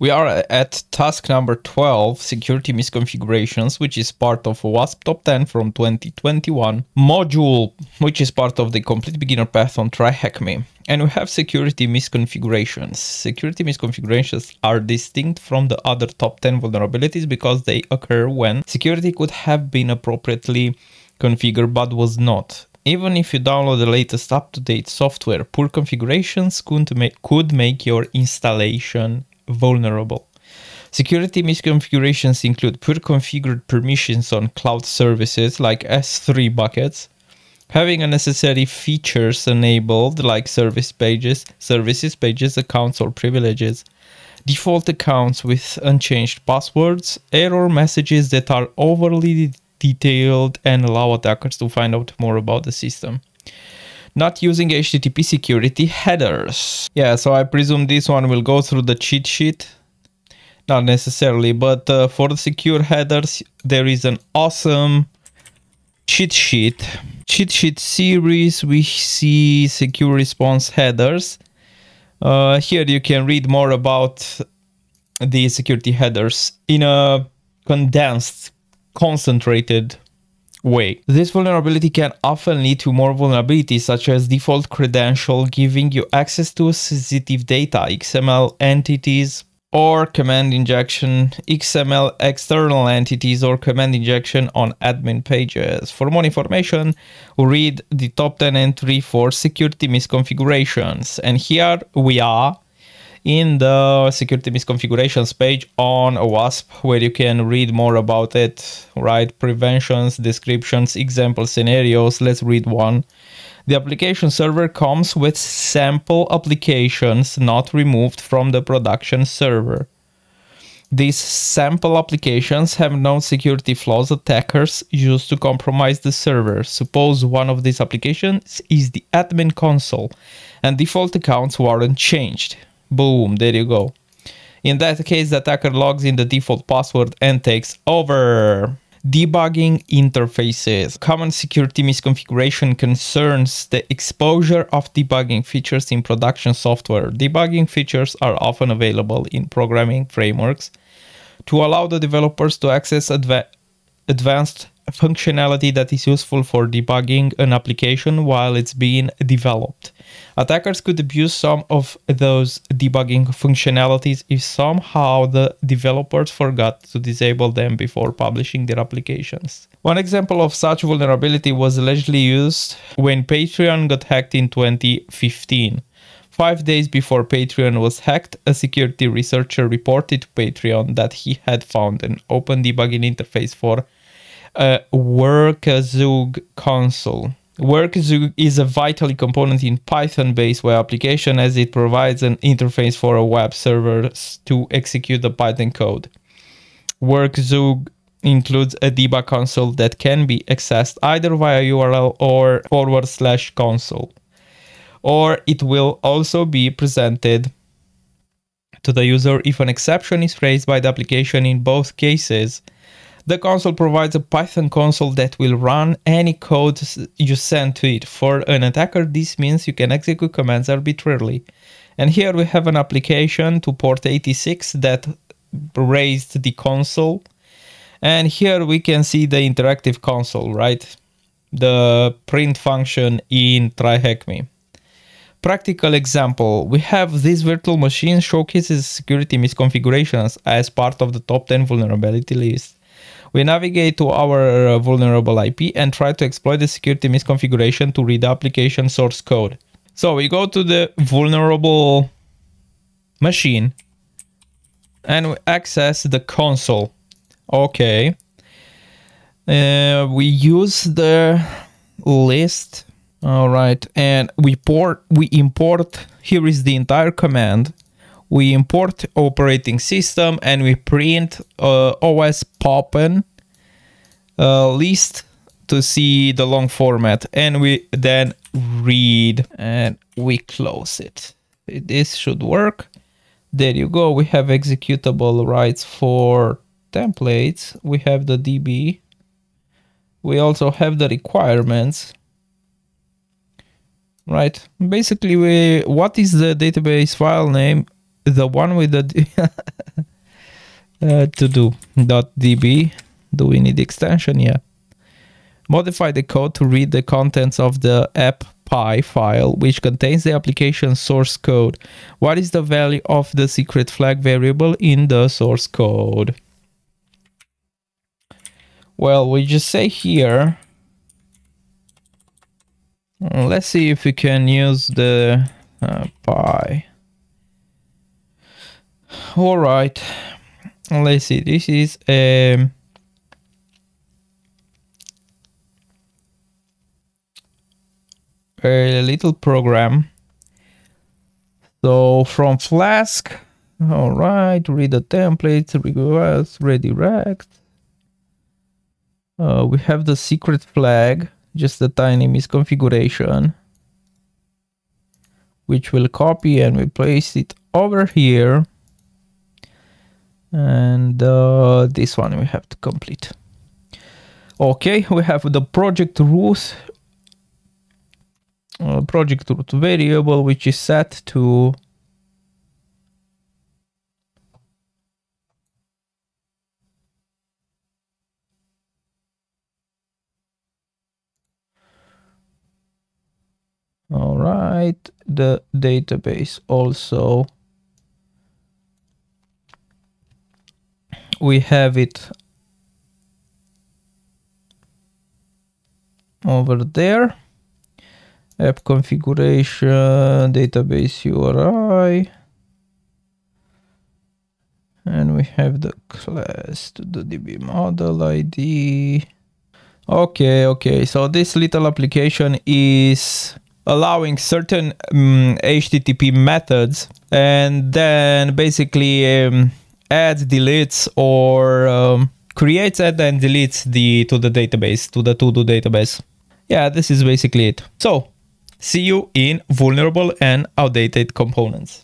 We are at task number 12, security misconfigurations, which is part of OWASP Top 10 from 2021 module, which is part of the complete beginner path on TryHackMe. And we have security misconfigurations. Security misconfigurations are distinct from the other top 10 vulnerabilities because they occur when security could have been appropriately configured but was not. Even if you download the latest up-to-date software, poor configurations could make, could make your installation vulnerable. Security misconfigurations include poor configured permissions on cloud services like S3 buckets, having unnecessary features enabled like service pages, services pages, accounts or privileges, default accounts with unchanged passwords, error messages that are overly detailed and allow attackers to find out more about the system not using HTTP security headers. Yeah, so I presume this one will go through the cheat sheet. Not necessarily, but uh, for the secure headers, there is an awesome cheat sheet. Cheat sheet series, we see secure response headers. Uh, here you can read more about the security headers in a condensed, concentrated way. This vulnerability can often lead to more vulnerabilities such as default credential giving you access to sensitive data, XML entities, or command injection, XML external entities, or command injection on admin pages. For more information, read the top 10 entry for security misconfigurations. And here we are in the security misconfigurations page on OWASP where you can read more about it, right? Preventions, descriptions, example scenarios. Let's read one. The application server comes with sample applications not removed from the production server. These sample applications have known security flaws attackers use to compromise the server. Suppose one of these applications is the admin console and default accounts weren't changed. Boom, there you go. In that case, the attacker logs in the default password and takes over. Debugging interfaces. Common security misconfiguration concerns the exposure of debugging features in production software. Debugging features are often available in programming frameworks to allow the developers to access adva advanced functionality that is useful for debugging an application while it's being developed. Attackers could abuse some of those debugging functionalities if somehow the developers forgot to disable them before publishing their applications. One example of such vulnerability was allegedly used when Patreon got hacked in 2015. Five days before Patreon was hacked, a security researcher reported to Patreon that he had found an open debugging interface for a Werkzeug console. Werkzeug is a vitally component in Python-based web application as it provides an interface for a web server to execute the Python code. Werkzeug includes a debug console that can be accessed either via URL or forward slash console. Or it will also be presented to the user if an exception is raised by the application in both cases the console provides a Python console that will run any code you send to it. For an attacker, this means you can execute commands arbitrarily. And here we have an application to port 86 that raised the console. And here we can see the interactive console, right? The print function in TryHackMe. Practical example, we have this virtual machine showcases security misconfigurations as part of the top 10 vulnerability list. We navigate to our uh, vulnerable IP and try to exploit the security misconfiguration to read the application source code. So we go to the vulnerable machine and we access the console. Okay. Uh, we use the list. All right. And we port, we import, here is the entire command we import operating system and we print uh, OS popen uh, list to see the long format and we then read and we close it. This should work. There you go. We have executable rights for templates. We have the DB. We also have the requirements. Right. Basically, we what is the database file name? the one with the uh, to do dot db. Do we need extension? Yeah. Modify the code to read the contents of the app py file, which contains the application source code. What is the value of the secret flag variable in the source code? Well, we just say here, uh, let's see if we can use the uh, py. All right, let's see, this is a a little program. So from Flask, all right, read the templates, request, redirect. Uh, we have the secret flag, just a tiny misconfiguration, which we'll copy and we place it over here. And uh, this one we have to complete. Okay, we have the project root uh, project root variable which is set to all right the database also. We have it over there app configuration, database URI, and we have the class to the DB model ID. Okay, okay, so this little application is allowing certain um, HTTP methods and then basically um, adds, deletes, or um, creates and then deletes the to the database, to the to-do database. Yeah, this is basically it. So See you in vulnerable and outdated components.